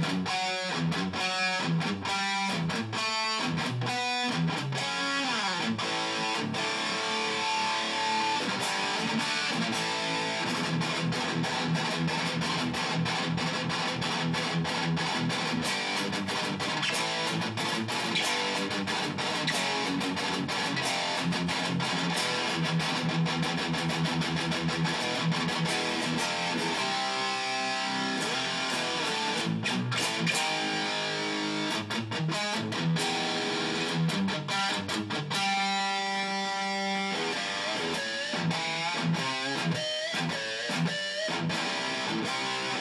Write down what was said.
Thank